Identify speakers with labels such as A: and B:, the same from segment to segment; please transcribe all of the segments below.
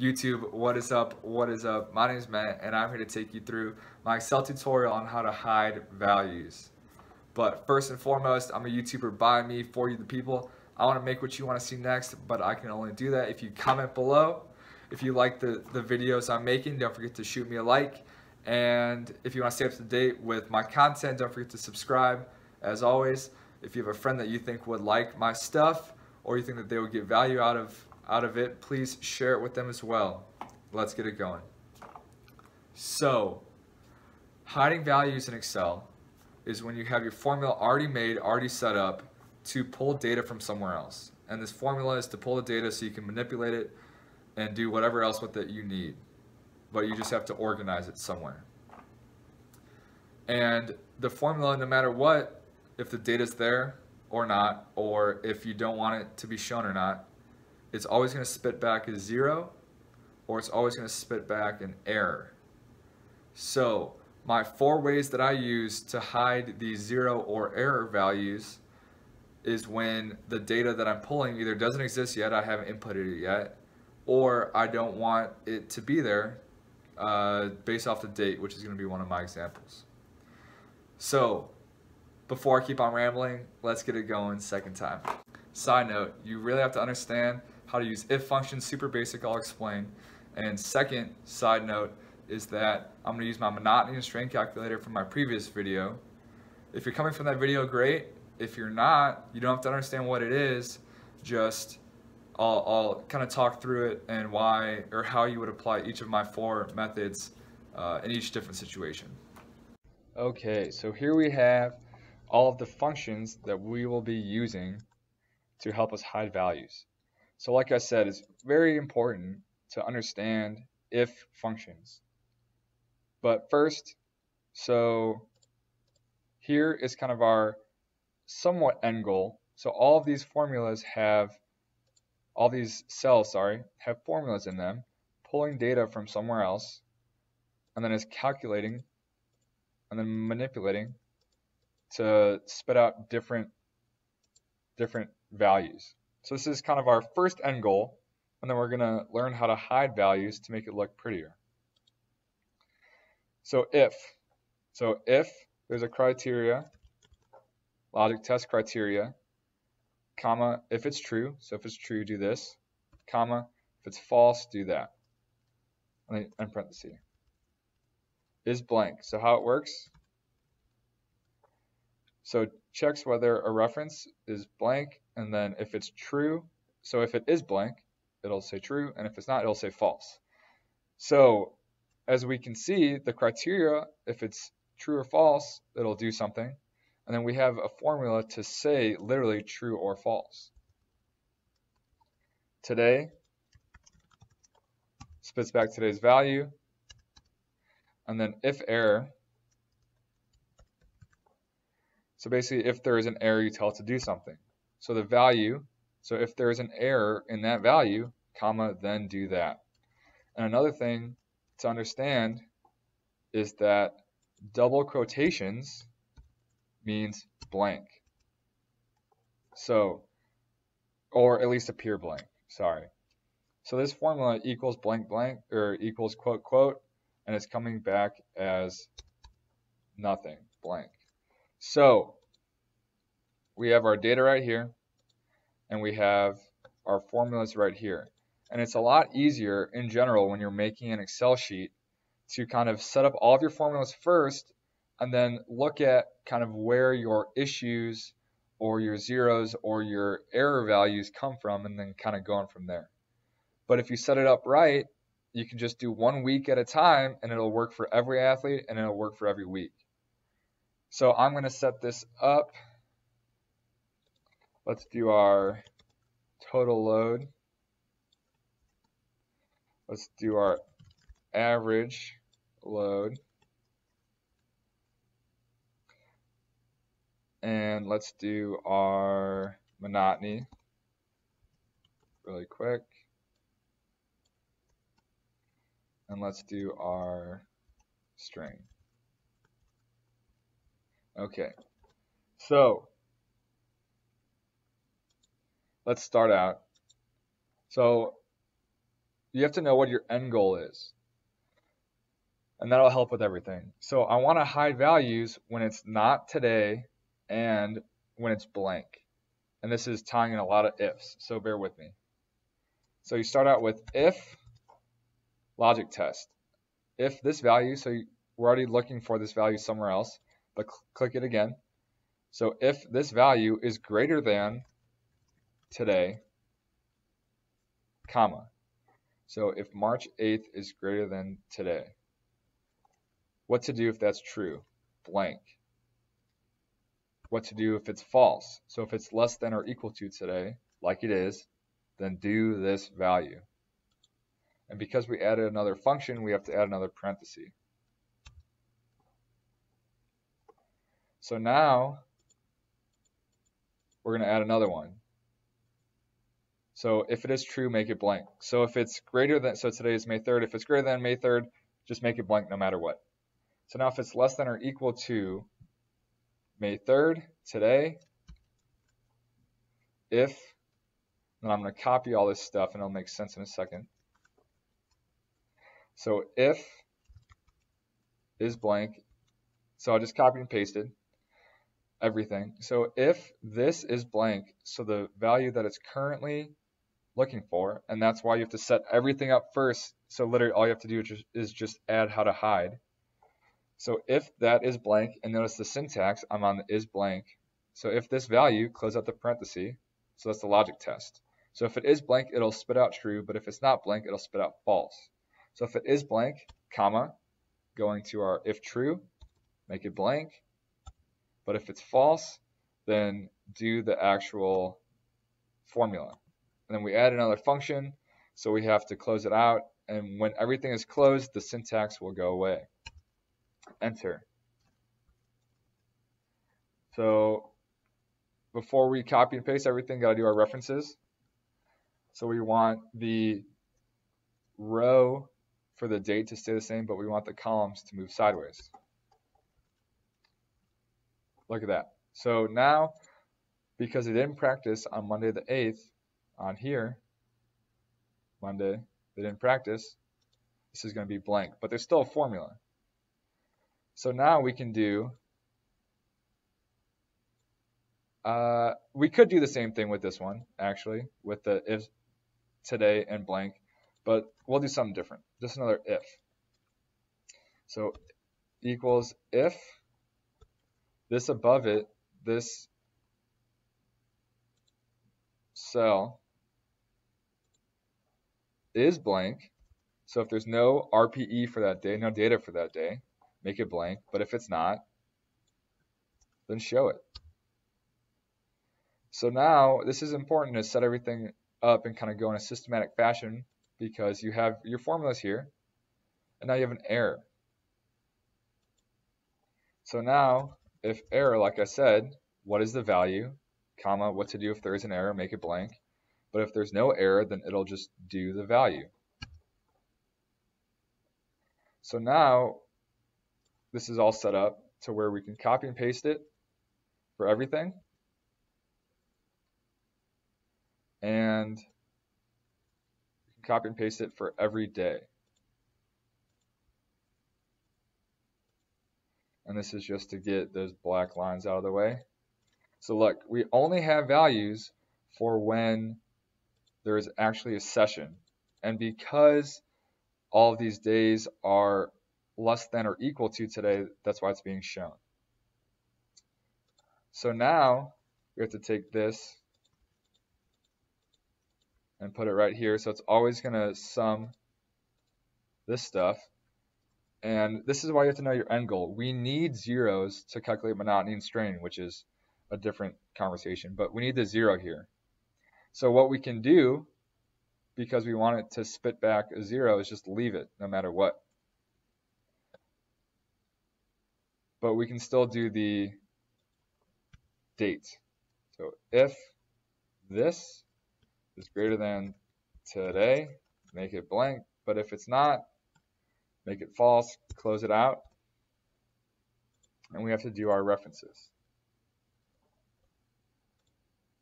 A: YouTube, what is up? What is up? My name is Matt, and I'm here to take you through my Excel tutorial on how to hide values. But first and foremost, I'm a YouTuber by me, for you, the people. I want to make what you want to see next, but I can only do that if you comment below. If you like the, the videos I'm making, don't forget to shoot me a like. And if you want to stay up to date with my content, don't forget to subscribe. As always, if you have a friend that you think would like my stuff, or you think that they would get value out of out of it, please share it with them as well. Let's get it going. So, hiding values in Excel is when you have your formula already made, already set up to pull data from somewhere else. And this formula is to pull the data so you can manipulate it and do whatever else with it you need. But you just have to organize it somewhere. And the formula, no matter what, if the data's there or not, or if you don't want it to be shown or not, it's always going to spit back a zero or it's always going to spit back an error. So my four ways that I use to hide these zero or error values is when the data that I'm pulling either doesn't exist yet, I haven't inputted it yet, or I don't want it to be there uh, based off the date, which is going to be one of my examples. So before I keep on rambling, let's get it going second time. Side note, you really have to understand how to use if functions, super basic, I'll explain. And second side note is that I'm gonna use my monotony and strain calculator from my previous video. If you're coming from that video, great. If you're not, you don't have to understand what it is, just I'll, I'll kind of talk through it and why or how you would apply each of my four methods uh, in each different situation. Okay, so here we have all of the functions that we will be using to help us hide values. So like I said, it's very important to understand if functions. But first, so here is kind of our somewhat end goal. So all of these formulas have, all these cells, sorry, have formulas in them, pulling data from somewhere else, and then is calculating, and then manipulating to spit out different, different values. So this is kind of our first end goal, and then we're going to learn how to hide values to make it look prettier. So if, so if there's a criteria, logic test criteria, comma, if it's true, so if it's true, do this, comma, if it's false, do that, and parenthesis. Is blank. So how it works, so it checks whether a reference is blank and then if it's true, so if it is blank, it'll say true, and if it's not, it'll say false. So as we can see, the criteria, if it's true or false, it'll do something. And then we have a formula to say literally true or false. Today spits back today's value. And then if error, so basically if there is an error, you tell it to do something. So the value, so if there's an error in that value, comma, then do that. And another thing to understand is that double quotations means blank. So, or at least appear blank, sorry. So this formula equals blank blank, or equals quote quote, and it's coming back as nothing, blank. So, we have our data right here and we have our formulas right here. And it's a lot easier in general when you're making an Excel sheet to kind of set up all of your formulas first and then look at kind of where your issues or your zeros or your error values come from and then kind of go on from there. But if you set it up right, you can just do one week at a time and it'll work for every athlete and it'll work for every week. So I'm going to set this up Let's do our total load. Let's do our average load. And let's do our monotony really quick. And let's do our strain. Okay, so let's start out. So you have to know what your end goal is. And that'll help with everything. So I want to hide values when it's not today and when it's blank. And this is tying in a lot of ifs, so bear with me. So you start out with if logic test. If this value, so we're already looking for this value somewhere else, click it again. So if this value is greater than today, comma. So if March 8th is greater than today, what to do if that's true? Blank. What to do if it's false? So if it's less than or equal to today, like it is, then do this value. And because we added another function, we have to add another parenthesis. So now we're going to add another one. So if it is true, make it blank. So if it's greater than, so today is May 3rd, if it's greater than May 3rd, just make it blank no matter what. So now if it's less than or equal to May 3rd, today, if, and I'm going to copy all this stuff and it'll make sense in a second. So if is blank, so I'll just copy and pasted everything. So if this is blank, so the value that it's currently looking for, and that's why you have to set everything up first. So literally all you have to do is just add how to hide. So if that is blank, and notice the syntax, I'm on the is blank. So if this value, close out the parenthesis, so that's the logic test. So if it is blank, it'll spit out true, but if it's not blank, it'll spit out false. So if it is blank, comma, going to our if true, make it blank, but if it's false, then do the actual formula. And then we add another function, so we have to close it out. And when everything is closed, the syntax will go away. Enter. So before we copy and paste everything, got to do our references. So we want the row for the date to stay the same, but we want the columns to move sideways. Look at that. So now, because they didn't practice on Monday the 8th, on here, Monday, they didn't practice, this is going to be blank, but there's still a formula. So now we can do, uh, we could do the same thing with this one, actually, with the if today and blank, but we'll do something different, just another if. So equals if this above it, this cell is blank. So if there's no RPE for that day, no data for that day, make it blank. But if it's not, then show it. So now this is important to set everything up and kind of go in a systematic fashion because you have your formulas here and now you have an error. So now if error, like I said, what is the value, comma, what to do if there is an error, make it blank. But if there's no error, then it'll just do the value. So now this is all set up to where we can copy and paste it for everything. And copy and paste it for every day. And this is just to get those black lines out of the way. So look, we only have values for when there is actually a session. And because all of these days are less than or equal to today, that's why it's being shown. So now we have to take this and put it right here. So it's always going to sum this stuff. And this is why you have to know your end goal. We need zeros to calculate monotony and strain, which is a different conversation, but we need the zero here. So what we can do, because we want it to spit back a zero, is just leave it no matter what. But we can still do the date. So if this is greater than today, make it blank. But if it's not, make it false, close it out, and we have to do our references.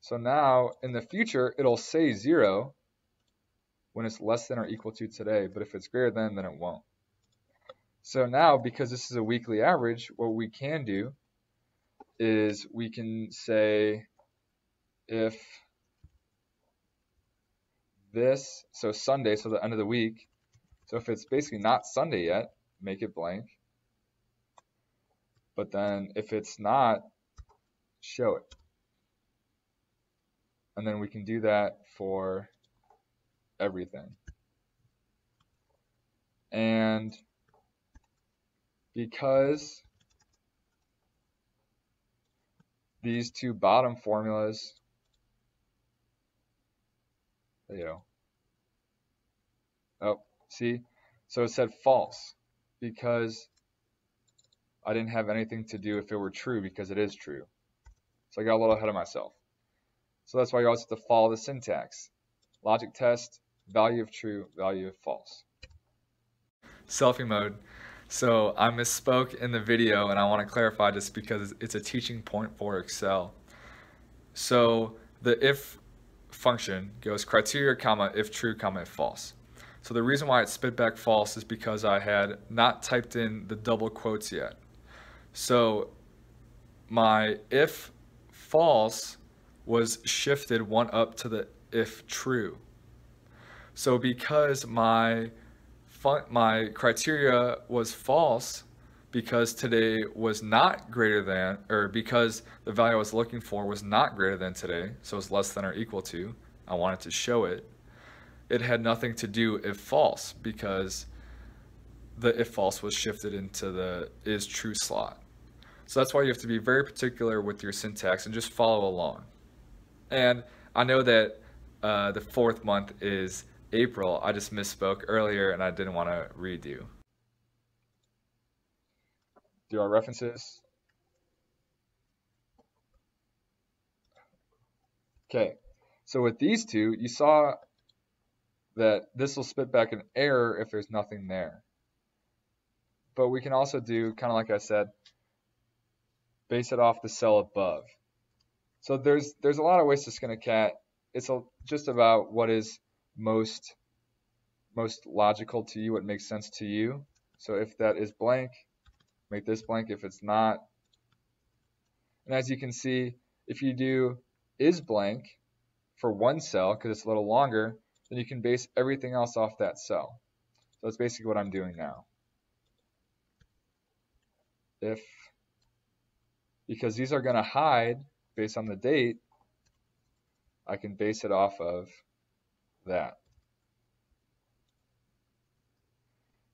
A: So now in the future, it'll say zero when it's less than or equal to today, but if it's greater than, then it won't. So now, because this is a weekly average, what we can do is we can say if this, so Sunday, so the end of the week, so if it's basically not Sunday yet, make it blank. But then if it's not, show it. And then we can do that for everything. And because these two bottom formulas, you know, oh, see, so it said false because I didn't have anything to do if it were true because it is true. So I got a little ahead of myself. So that's why you always have to follow the syntax. Logic test, value of true, value of false. Selfie mode. So I misspoke in the video and I want to clarify this because it's a teaching point for Excel. So the if function goes criteria, comma, if true, comma, if false. So the reason why it spit back false is because I had not typed in the double quotes yet. So my if false was shifted one up to the if true. So because my my criteria was false because today was not greater than, or because the value I was looking for was not greater than today, so it's less than or equal to, I wanted to show it. It had nothing to do if false because the if false was shifted into the is true slot. So that's why you have to be very particular with your syntax and just follow along. And I know that uh, the fourth month is April. I just misspoke earlier and I didn't want to redo. Do our references. Okay, so with these two, you saw that this will spit back an error if there's nothing there. But we can also do, kind of like I said, base it off the cell above. So there's there's a lot of ways to skin a cat. It's a, just about what is most most logical to you, what makes sense to you. So if that is blank, make this blank if it's not. And as you can see, if you do is blank for one cell, because it's a little longer, then you can base everything else off that cell. So that's basically what I'm doing now. If, because these are going to hide based on the date, I can base it off of that.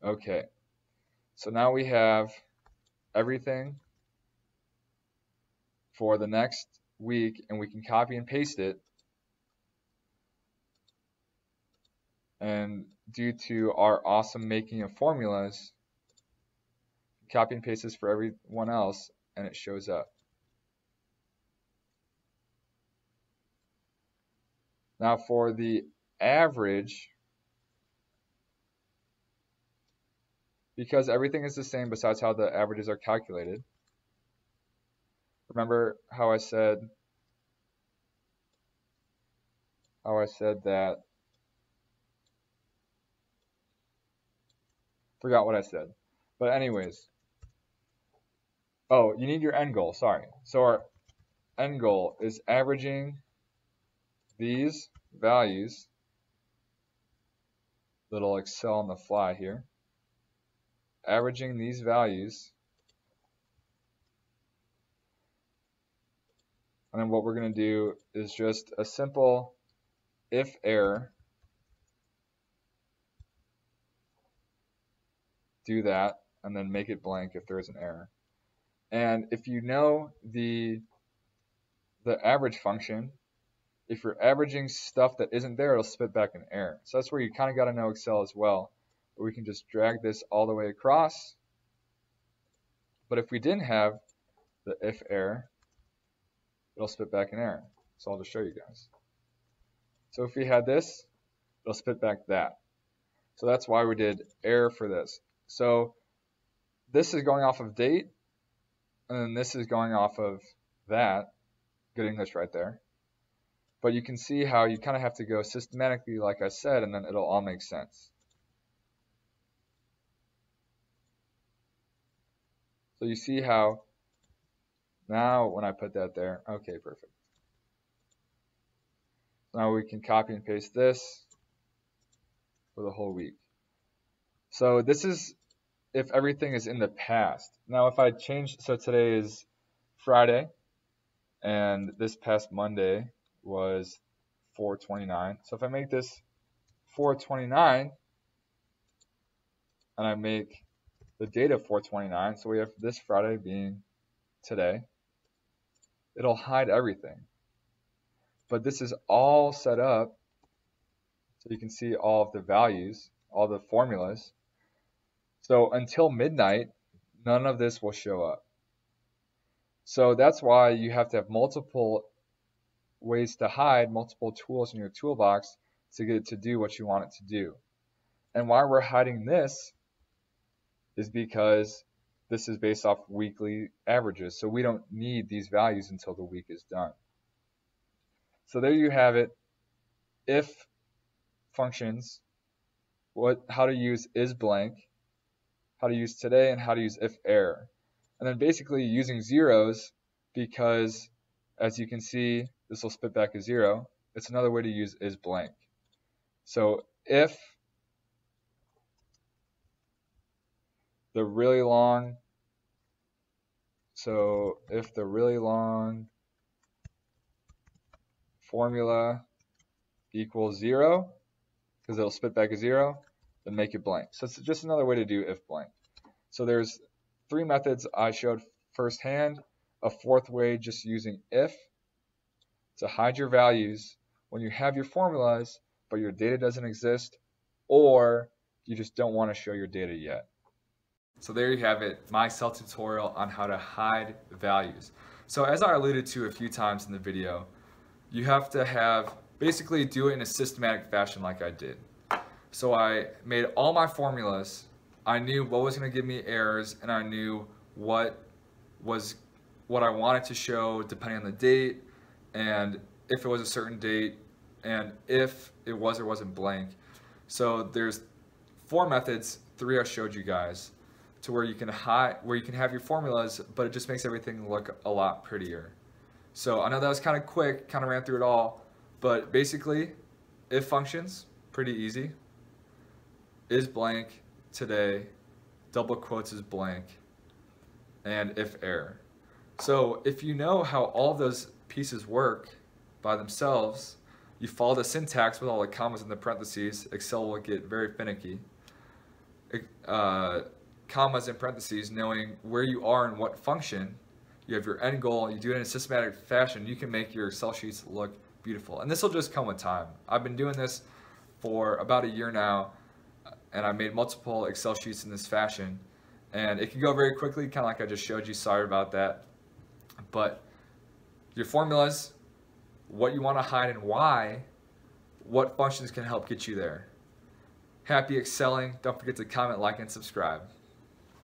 A: Okay, so now we have everything for the next week and we can copy and paste it and due to our awesome making of formulas copy and paste this for everyone else and it shows up now for the average because everything is the same besides how the averages are calculated. Remember how I said how I said that forgot what I said. But anyways, oh, you need your end goal, sorry. So our end goal is averaging these values, little Excel on the fly here, averaging these values. And then what we're going to do is just a simple if error. Do that and then make it blank if there is an error. And if you know the the average function, if you're averaging stuff that isn't there, it'll spit back an error. So that's where you kind of got to know Excel as well but we can just drag this all the way across. But if we didn't have the if error, it'll spit back an error. So I'll just show you guys. So if we had this, it'll spit back that. So that's why we did error for this. So this is going off of date, and this is going off of that. Good English right there. But you can see how you kind of have to go systematically, like I said, and then it'll all make sense. So you see how now when I put that there, okay, perfect. Now we can copy and paste this for the whole week. So this is if everything is in the past. Now if I change, so today is Friday, and this past Monday was 429. So if I make this 429, and I make the date of 429, so we have this Friday being today, it'll hide everything. But this is all set up so you can see all of the values, all the formulas. So until midnight, none of this will show up. So that's why you have to have multiple ways to hide, multiple tools in your toolbox to get it to do what you want it to do. And why we're hiding this is because this is based off weekly averages. So we don't need these values until the week is done. So there you have it. If functions, what how to use is blank, how to use today, and how to use if error. And then basically using zeros because as you can see, this will spit back a zero. It's another way to use is blank. So if the really long, so if the really long formula equals zero, because it'll spit back a zero, then make it blank. So it's just another way to do if blank. So there's three methods I showed firsthand, a fourth way just using if to hide your values when you have your formulas but your data doesn't exist or you just don't want to show your data yet. So there you have it, my Excel tutorial on how to hide values. So as I alluded to a few times in the video, you have to have, basically do it in a systematic fashion like I did. So I made all my formulas I knew what was going to give me errors and I knew what was what I wanted to show depending on the date and if it was a certain date and if it was or wasn't blank. So there's four methods, three I showed you guys to where you can hide where you can have your formulas but it just makes everything look a lot prettier. So I know that was kind of quick, kind of ran through it all, but basically if functions, pretty easy. Is blank, today, double quotes is blank, and if error. So if you know how all those pieces work by themselves, you follow the syntax with all the commas and the parentheses, Excel will get very finicky. Uh, commas and parentheses, knowing where you are and what function, you have your end goal, you do it in a systematic fashion, you can make your Excel sheets look beautiful. And this will just come with time. I've been doing this for about a year now, and I made multiple Excel sheets in this fashion. And it can go very quickly, kind of like I just showed you. Sorry about that. But your formulas, what you want to hide and why, what functions can help get you there. Happy excelling. Don't forget to comment, like, and subscribe.